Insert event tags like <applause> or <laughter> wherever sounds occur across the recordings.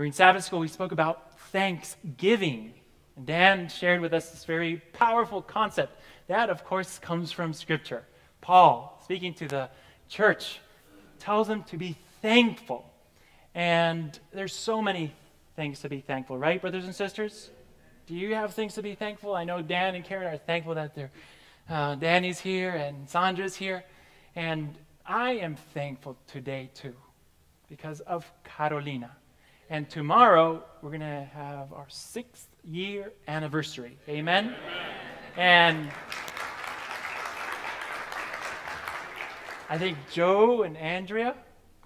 During Sabbath school, we spoke about thanksgiving. And Dan shared with us this very powerful concept. That, of course, comes from Scripture. Paul, speaking to the church, tells them to be thankful. And there's so many things to be thankful, right, brothers and sisters? Do you have things to be thankful? I know Dan and Karen are thankful that they're, uh, Danny's here and Sandra's here. And I am thankful today, too, because of Carolina. And tomorrow, we're going to have our sixth year anniversary. Amen? Amen. And I think Joe and Andrea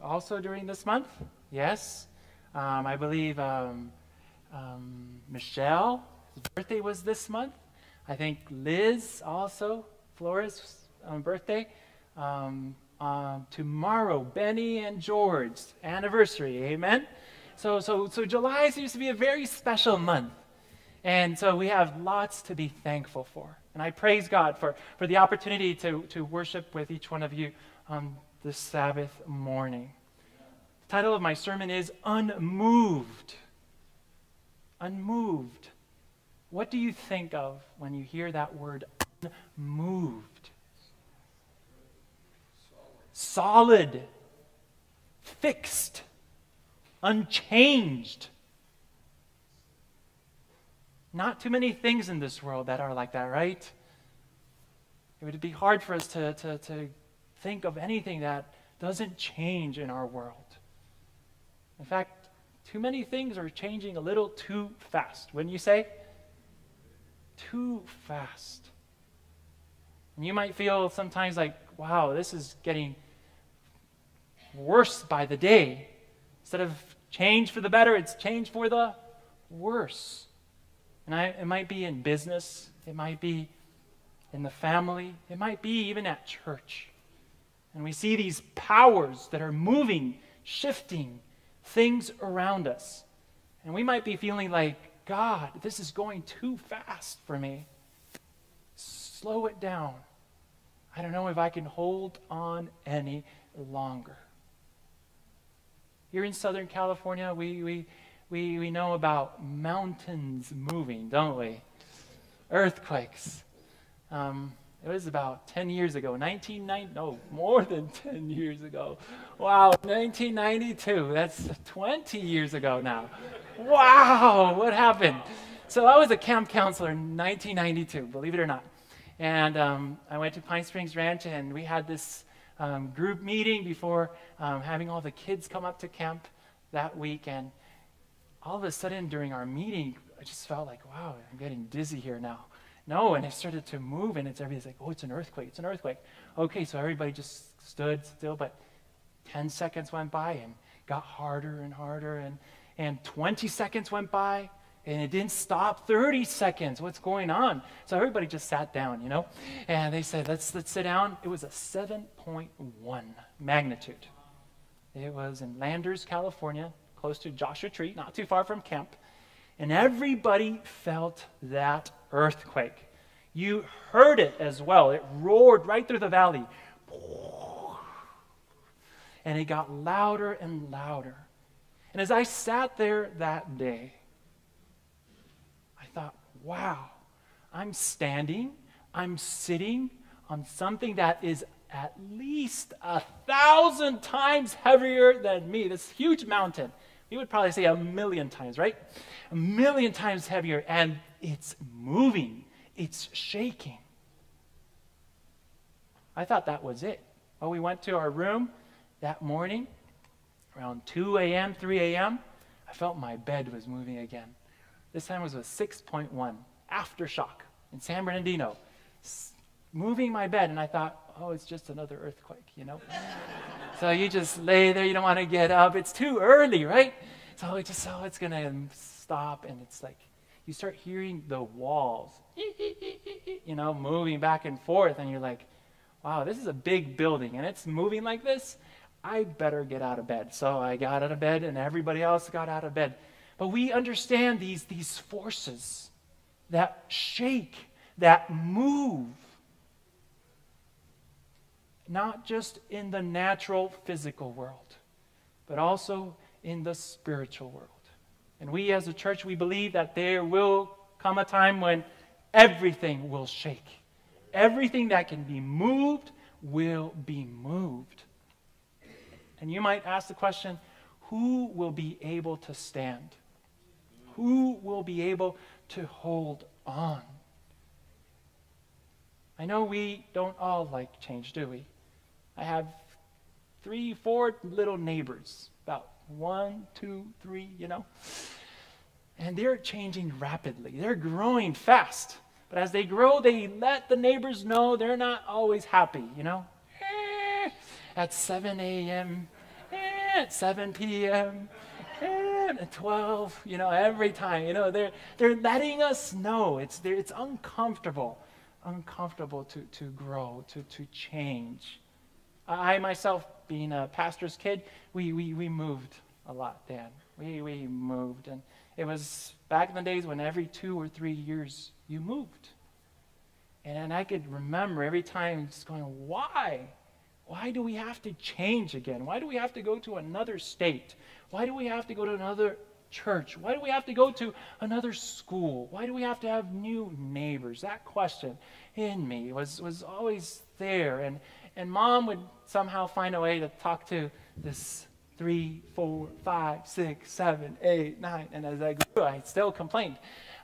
also during this month. Yes. Um, I believe um, um, Michelle's birthday was this month. I think Liz also, Flora's um, birthday. Um, uh, tomorrow, Benny and George's anniversary. Amen. So, so, so July seems to be a very special month. And so we have lots to be thankful for. And I praise God for, for the opportunity to, to worship with each one of you on this Sabbath morning. The title of my sermon is Unmoved. Unmoved. What do you think of when you hear that word unmoved? Solid, fixed, unchanged. Not too many things in this world that are like that, right? It would be hard for us to, to, to think of anything that doesn't change in our world. In fact, too many things are changing a little too fast, wouldn't you say? Too fast. And you might feel sometimes like, wow, this is getting worse by the day. Instead of change for the better, it's change for the worse. And I, it might be in business, it might be in the family, it might be even at church. And we see these powers that are moving, shifting things around us. And we might be feeling like, God, this is going too fast for me. Slow it down. I don't know if I can hold on any longer. Here in Southern California, we, we, we, we know about mountains moving, don't we? Earthquakes. Um, it was about 10 years ago, 1990, no, more <laughs> than 10 years ago. Wow, 1992, that's 20 years ago now. Wow, what happened? So I was a camp counselor in 1992, believe it or not. And um, I went to Pine Springs Ranch and we had this um, group meeting before um, having all the kids come up to camp that week. And all of a sudden during our meeting, I just felt like, wow, I'm getting dizzy here now. No, and it started to move, and it's everybody's like, oh, it's an earthquake, it's an earthquake. Okay, so everybody just stood still, but 10 seconds went by and got harder and harder, and, and 20 seconds went by, and it didn't stop 30 seconds. What's going on? So everybody just sat down you know? And they said let's let's sit down. It was a 7.1 magnitude. It was in landers california close to joshua tree not too far from camp and everybody felt that earthquake. You heard it as well. It roared right through the valley. And it got louder and louder. And as i sat there that day wow, I'm standing, I'm sitting on something that is at least a thousand times heavier than me, this huge mountain. We would probably say a million times, right? A million times heavier, and it's moving, it's shaking. I thought that was it. Well, we went to our room that morning around 2 a.m., 3 a.m. I felt my bed was moving again. This time was a 6.1 aftershock in San Bernardino. moving my bed, and I thought, oh, it's just another earthquake, you know? <laughs> so you just lay there, you don't want to get up. It's too early, right? So it just, oh, it's going to stop, and it's like, you start hearing the walls, <laughs> you know, moving back and forth, and you're like, wow, this is a big building, and it's moving like this. I better get out of bed. So I got out of bed, and everybody else got out of bed. But we understand these, these forces that shake, that move, not just in the natural physical world, but also in the spiritual world. And we as a church, we believe that there will come a time when everything will shake. Everything that can be moved will be moved. And you might ask the question who will be able to stand? Who will be able to hold on? I know we don't all like change, do we? I have three, four little neighbors, about one, two, three, you know. And they're changing rapidly. They're growing fast. But as they grow, they let the neighbors know they're not always happy, you know. Eh, at 7 a.m., eh, at 7 p.m., 12, you know, every time, you know, they're, they're letting us know it's, it's uncomfortable, uncomfortable to, to grow, to, to change. I myself, being a pastor's kid, we, we, we moved a lot, Dan. We, we moved. And it was back in the days when every two or three years you moved. And I could remember every time just going, why? Why do we have to change again? Why do we have to go to another state? Why do we have to go to another church? Why do we have to go to another school? Why do we have to have new neighbors? That question in me was, was always there. And, and mom would somehow find a way to talk to this three, four, five, six, seven, eight, nine. And as I grew, I still complained.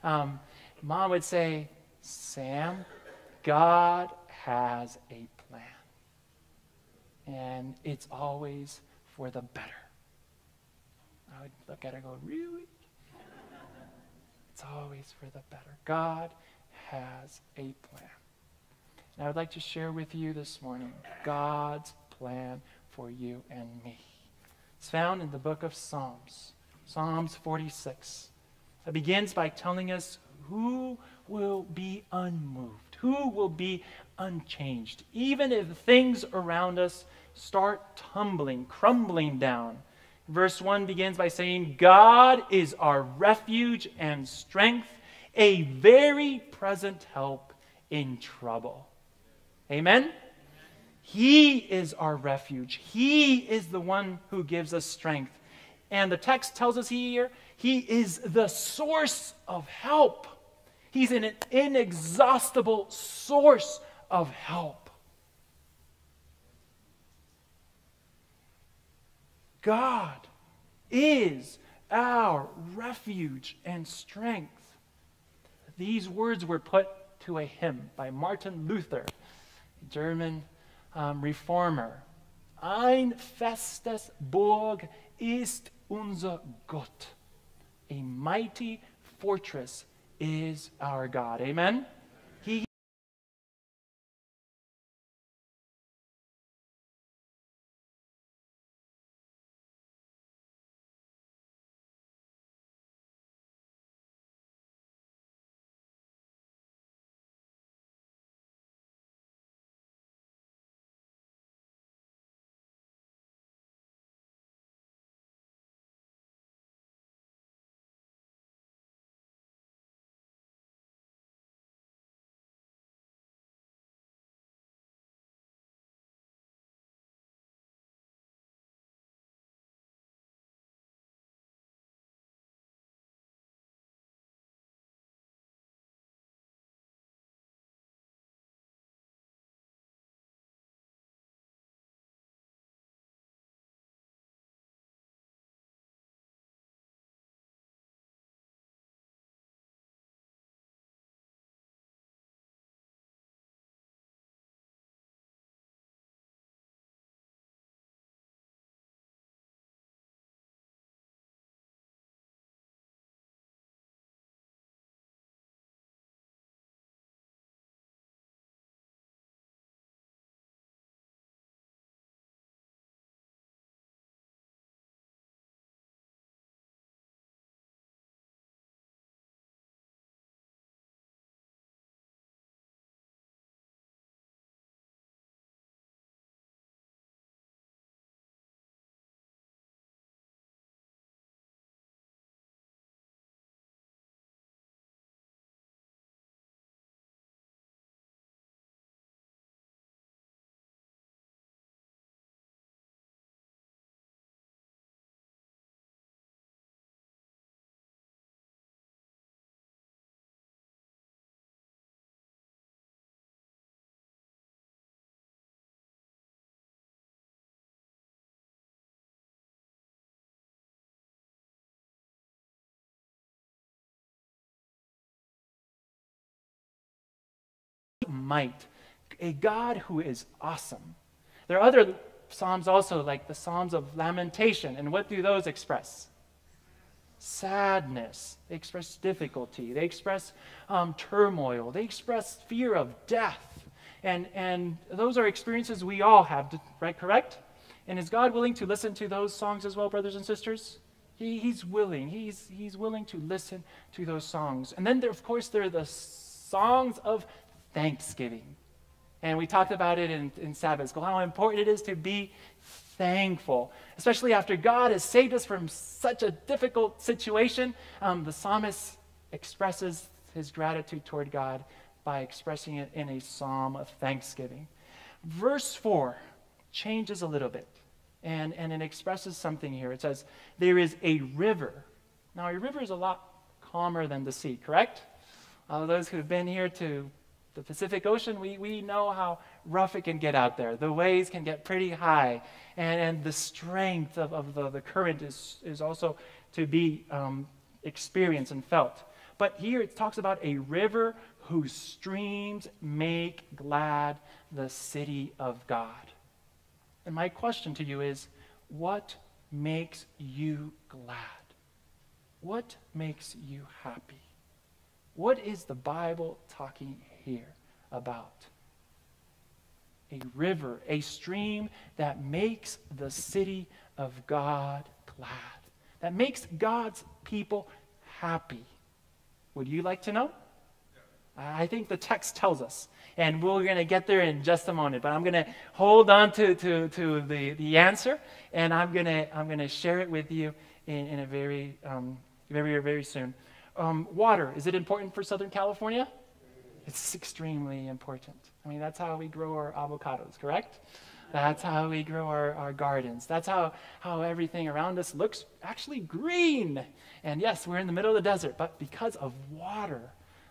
Um, mom would say, Sam, God has a plan. And it's always for the better. I would look at her go, Really? It's always for the better. God has a plan. And I would like to share with you this morning God's plan for you and me. It's found in the book of Psalms, Psalms 46. It begins by telling us who will be unmoved, who will be unchanged, even if things around us start tumbling, crumbling down. Verse 1 begins by saying, God is our refuge and strength, a very present help in trouble. Amen? He is our refuge. He is the one who gives us strength. And the text tells us here, He is the source of help. He's an inexhaustible source of help. God is our refuge and strength. These words were put to a hymn by Martin Luther, a German um, reformer. Ein festes Burg ist unser Gott. A mighty fortress is our God. Amen? Might, a God who is awesome. There are other Psalms also, like the Psalms of Lamentation. And what do those express? Sadness. They express difficulty. They express um, turmoil. They express fear of death. And, and those are experiences we all have, right? Correct? And is God willing to listen to those songs as well, brothers and sisters? He, he's willing. He's, he's willing to listen to those songs. And then, there, of course, there are the songs of thanksgiving. And we talked about it in, in Sabbath school, how important it is to be thankful, especially after God has saved us from such a difficult situation. Um, the psalmist expresses his gratitude toward God by expressing it in a psalm of thanksgiving. Verse 4 changes a little bit, and, and it expresses something here. It says, There is a river. Now, a river is a lot calmer than the sea, correct? All those who've been here to the Pacific Ocean, we, we know how rough it can get out there. The waves can get pretty high, and, and the strength of, of the, the current is, is also to be um, experienced and felt. But here it talks about a river whose streams make glad the city of God. And my question to you is what makes you glad? What makes you happy? What is the Bible talking here about? A river, a stream that makes the city of God glad, that makes God's people happy. Would you like to know? I think the text tells us. And we're going to get there in just a moment. But I'm going to hold on to, to, to the, the answer, and I'm going to, I'm going to share it with you in, in a very, um, very, very soon. Um, water, is it important for Southern California? It's extremely important. I mean, that's how we grow our avocados, correct? That's how we grow our, our gardens. That's how, how everything around us looks actually green. And yes, we're in the middle of the desert, but because of water,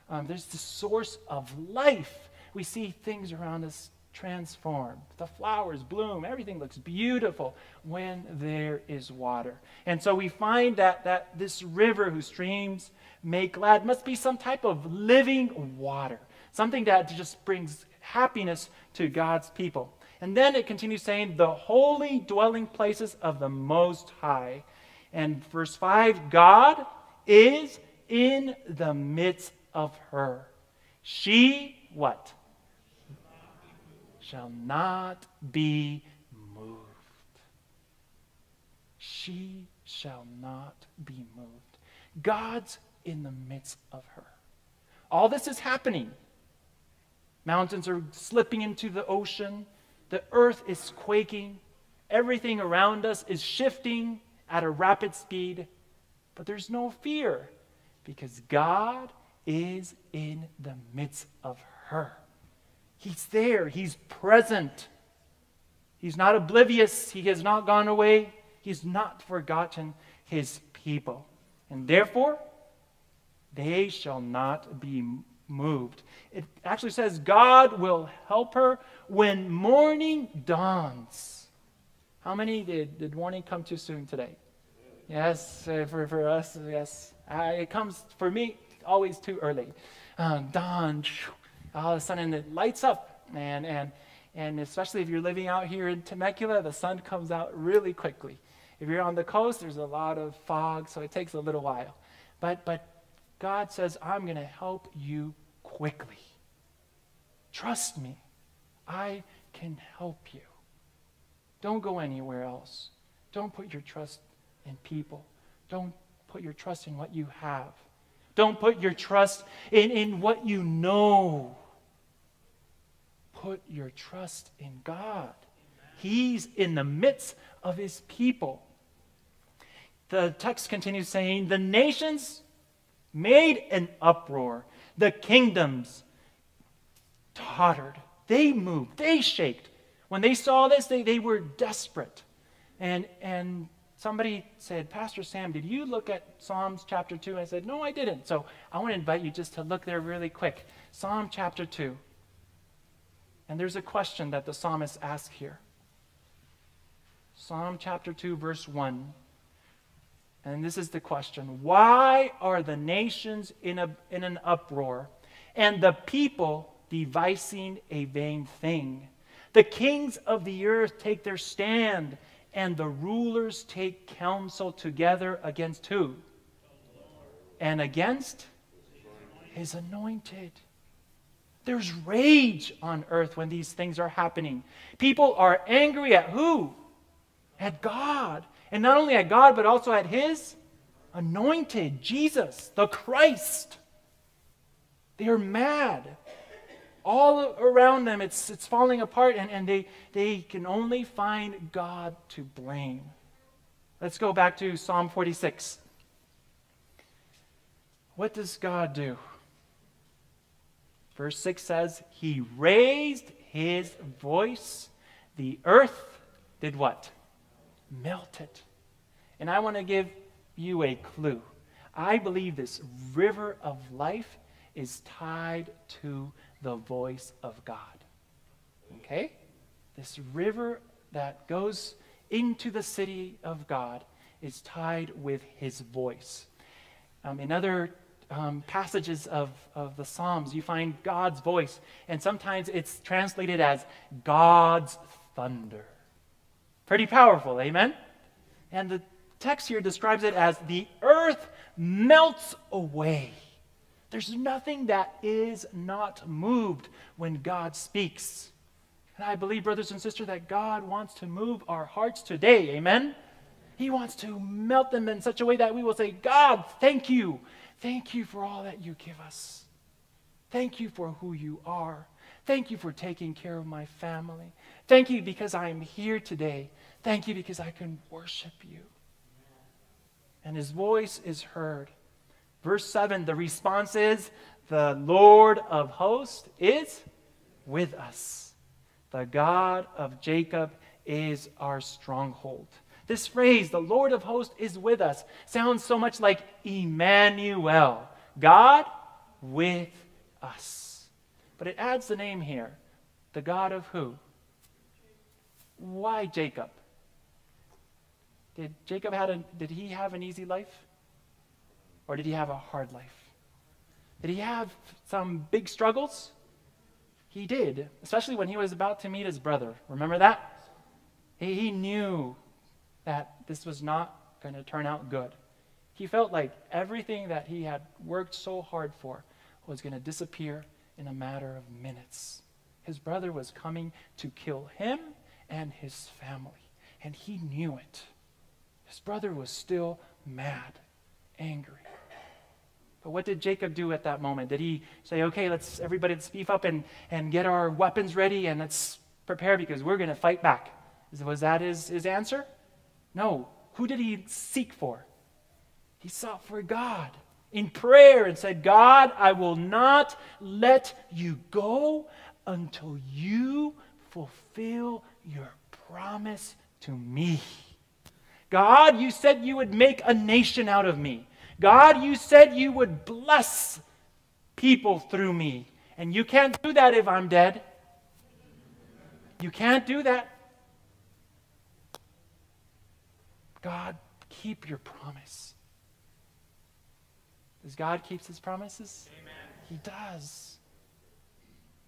um, there's the source of life. We see things around us transform. The flowers bloom. Everything looks beautiful when there is water. And so we find that, that this river whose streams make glad must be some type of living water, something that just brings happiness to God's people. And then it continues saying, the holy dwelling places of the Most High. And verse 5 God is in the midst of her. She, what? Shall not be moved. She shall not be moved. God's in the midst of her. All this is happening. Mountains are slipping into the ocean. The earth is quaking. Everything around us is shifting at a rapid speed. But there's no fear because God is in the midst of her. He's there, He's present. He's not oblivious, He has not gone away, He's not forgotten His people. And therefore, they shall not be moved. It actually says, God will help her when morning dawns. How many did, did morning come too soon today? Yes, uh, for, for us, yes. Uh, it comes, for me, always too early. Uh, dawn, all of a sudden it lights up, And, And, and especially if you're living out here in Temecula, the sun comes out really quickly. If you're on the coast, there's a lot of fog, so it takes a little while. But, but God says, I'm going to help you quickly. Trust me. I can help you. Don't go anywhere else. Don't put your trust in people. Don't put your trust in what you have. Don't put your trust in, in what you know. Put your trust in God. He's in the midst of his people. The text continues saying, The nations made an uproar. The kingdoms tottered. They moved. They shaked. When they saw this, they, they were desperate. And, and somebody said, Pastor Sam, did you look at Psalms chapter 2? I said, No, I didn't. So I want to invite you just to look there really quick. Psalm chapter 2. And there's a question that the psalmist asks here. Psalm chapter 2, verse 1. And this is the question Why are the nations in, a, in an uproar and the people devising a vain thing. The kings of the earth take their stand, and the rulers take counsel together against who? And against his anointed. There's rage on earth when these things are happening. People are angry at who? At God. And not only at God, but also at his anointed, Jesus, the Christ. They are mad. All around them, it's, it's falling apart, and, and they, they can only find God to blame. Let's go back to Psalm 46. What does God do? Verse 6 says, He raised his voice. The earth did what? Melted. And I want to give you a clue. I believe this river of life is tied to the voice of God. Okay? This river that goes into the city of God is tied with his voice. Um, in other um, passages of, of the Psalms, you find God's voice, and sometimes it's translated as God's thunder. Pretty powerful, amen? And the text here describes it as the earth melts away. There's nothing that is not moved when God speaks. And I believe, brothers and sisters, that God wants to move our hearts today. Amen? He wants to melt them in such a way that we will say, God, thank you. Thank you for all that you give us. Thank you for who you are. Thank you for taking care of my family. Thank you because I am here today. Thank you because I can worship you. And his voice is heard. Verse 7, the response is The Lord of hosts is with us. The God of Jacob is our stronghold. This phrase, the Lord of hosts is with us, sounds so much like Emmanuel, God with us. But it adds the name here, the God of who? Why Jacob? Did Jacob had a, did he have an easy life? Or did he have a hard life? Did he have some big struggles? He did, especially when he was about to meet his brother. Remember that? He, he knew that this was not going to turn out good. He felt like everything that he had worked so hard for was going to disappear in a matter of minutes. His brother was coming to kill him and his family, and he knew it. His brother was still mad, angry. But what did Jacob do at that moment? Did he say, okay, let's everybody let's beef up and, and get our weapons ready and let's prepare because we're going to fight back? Was that his, his answer? No. Who did he seek for? He sought for God in prayer and said, God, I will not let you go until you fulfill your promise to me. God, you said you would make a nation out of me. God, you said you would bless people through me. And you can't do that if I'm dead. You can't do that. God, keep your promise. Does God keep his promises? Amen. He does.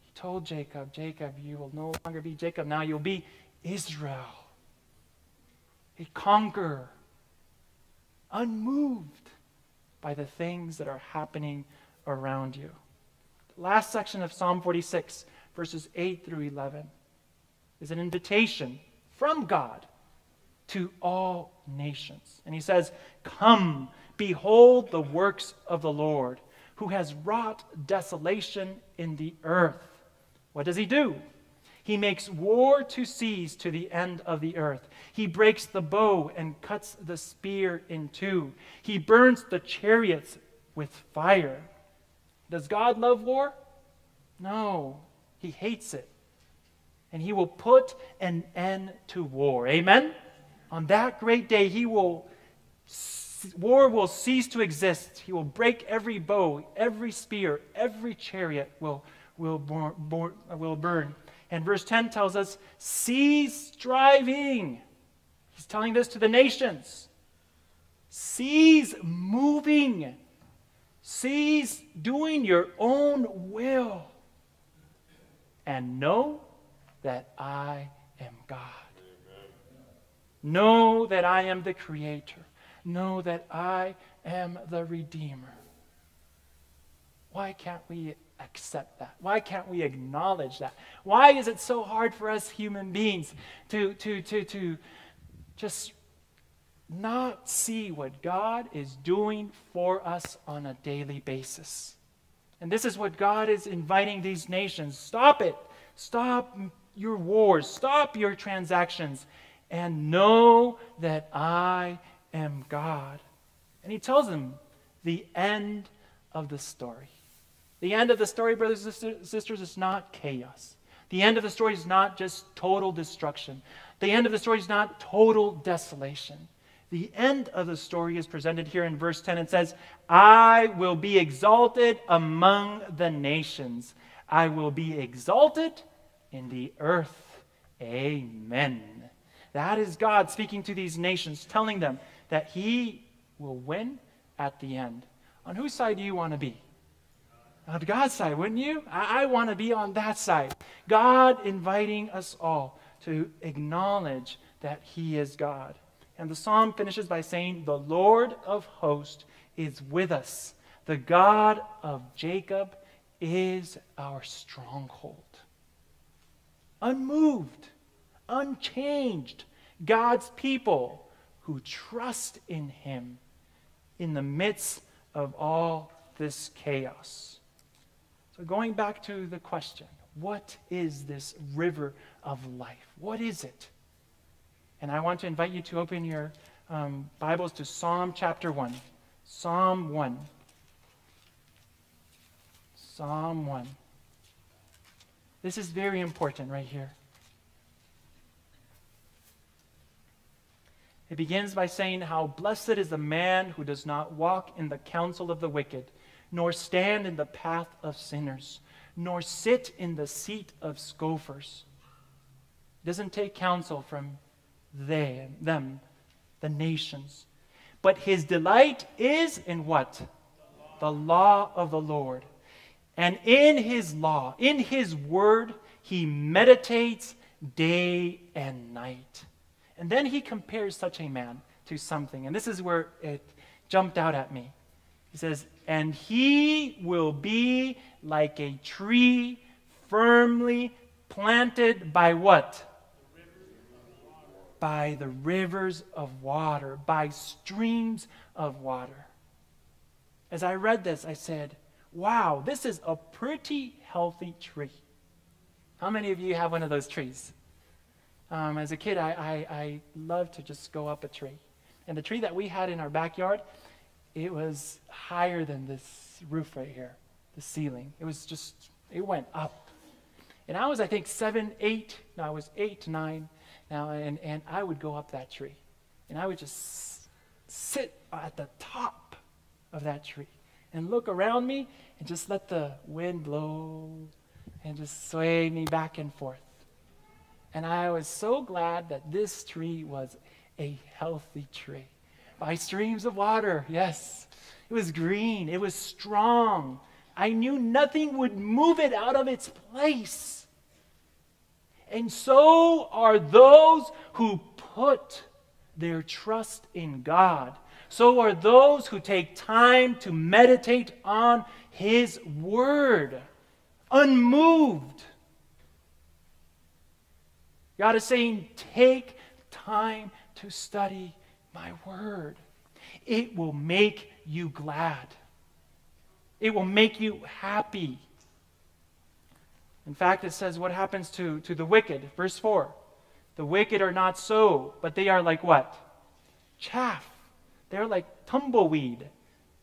He told Jacob, Jacob, you will no longer be Jacob. Now you'll be Israel. A conqueror. Unmoved by the things that are happening around you. The last section of Psalm 46, verses 8 through 11, is an invitation from God to all nations. And he says, Come, behold the works of the Lord, who has wrought desolation in the earth. What does he do? He makes war to cease to the end of the earth. He breaks the bow and cuts the spear in two. He burns the chariots with fire. Does God love war? No, he hates it. And he will put an end to war. Amen? On that great day, he will, war will cease to exist. He will break every bow, every spear, every chariot will, will, burn, will burn. And verse 10 tells us, cease striving. He's telling this to the nations. Cease moving. Cease doing your own will. and know that I am God. Know that I am the Creator. Know that I am the Redeemer. Why can't we accept that? Why can't we acknowledge that? Why is it so hard for us human beings to, to, to, to just not see what God is doing for us on a daily basis? And this is what God is inviting these nations stop it. Stop your wars. Stop your transactions. And know that I am God. And he tells them the end of the story. The end of the story, brothers and sisters, is not chaos. The end of the story is not just total destruction. The end of the story is not total desolation. The end of the story is presented here in verse 10. It says, I will be exalted among the nations. I will be exalted in the earth. Amen. That is God speaking to these nations, telling them that He will win at the end. On whose side do you want to be? On God's side, wouldn't you? I, I want to be on that side. God inviting us all to acknowledge that He is God. And the psalm finishes by saying, The Lord of hosts is with us. The God of Jacob is our stronghold. Unmoved, unchanged, God's people who trust in Him in the midst of all this chaos. So, going back to the question what is this river of life? What is it? And I want to invite you to open your um, Bibles to Psalm chapter 1. Psalm 1. Psalm 1. This is very important right here. It begins by saying, How blessed is the man who does not walk in the counsel of the wicked nor stand in the path of sinners, nor sit in the seat of scoffers. Doesn't take counsel from they, them, the nations. But his delight is in what? The law of the Lord. And in his law, in his word, he meditates day and night. And then he compares such a man to something. And this is where it jumped out at me. He says, And he will be like a tree firmly planted by what? By the rivers of water, by streams of water. As I read this, I said, Wow, this is a pretty healthy tree. How many of you have one of those trees? Um, as a kid, I, I, I loved to just go up a tree. And the tree that we had in our backyard, it was higher than this roof right here, the ceiling. It was just, it went up. And I was, I think, seven, eight. No, I was eight, nine now, and, and I would go up that tree. And I would just sit at the top of that tree and look around me and just let the wind blow and just sway me back and forth. And I was so glad that this tree was a healthy tree by streams of water. Yes. It was green, it was strong. I knew nothing would move it out of its place. And so are those who put their trust in God. So are those who take time to meditate on His Word, unmoved. God is saying, take time to study my word. It will make you glad. It will make you happy. In fact, it says what happens to, to the wicked. Verse 4 The wicked are not so, but they are like what? Chaff. They're like tumbleweed.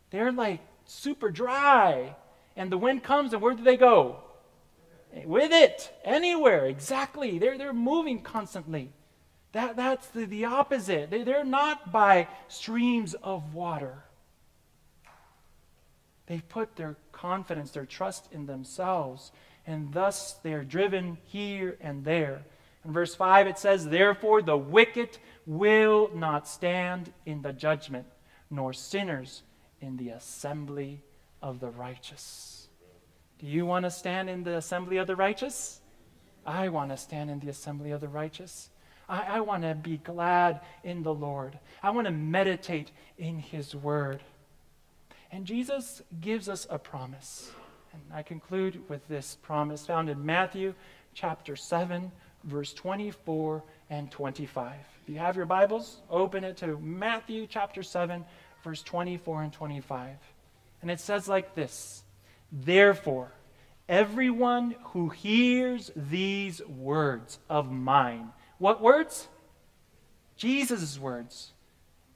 They're like super dry. And the wind comes, and where do they go? With it, anywhere, exactly. They're, they're moving constantly. That, that's the, the opposite. They, they're not by streams of water. They've put their confidence, their trust in themselves, and thus they are driven here and there. In verse 5, it says, Therefore the wicked will not stand in the judgment, nor sinners in the assembly of the righteous. Do you want to stand in the assembly of the righteous? I want to stand in the assembly of the righteous. I, I want to be glad in the Lord. I want to meditate in His word. And Jesus gives us a promise. And I conclude with this promise found in Matthew chapter 7, verse 24 and 25. If you have your Bibles, open it to Matthew chapter 7, verse 24 and 25. And it says like this Therefore, everyone who hears these words of mine, what words? Jesus' words.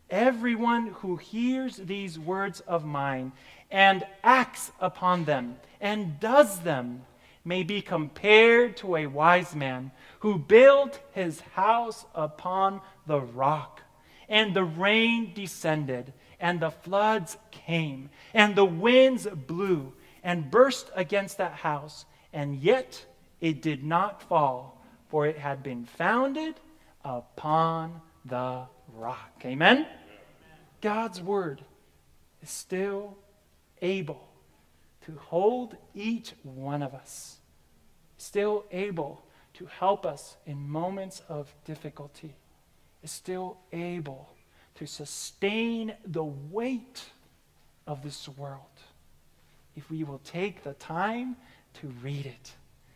Everyone who hears these words of mine and acts upon them and does them may be compared to a wise man who built his house upon the rock. And the rain descended, and the floods came, and the winds blew and burst against that house, and yet it did not fall, for it had been founded upon the rock. Amen? God's word is still able to hold each one of us, still able to help us in moments of difficulty, is still able to sustain the weight of this world if we will take the time to read it,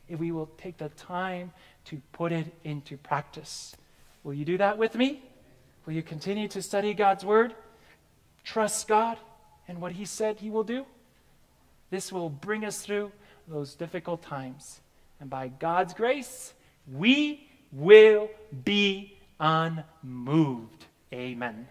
if we will take the time to put it into practice. Will you do that with me? Will you continue to study God's Word? Trust God and what He said He will do? This will bring us through those difficult times. And by God's grace, we will be unmoved. Amen.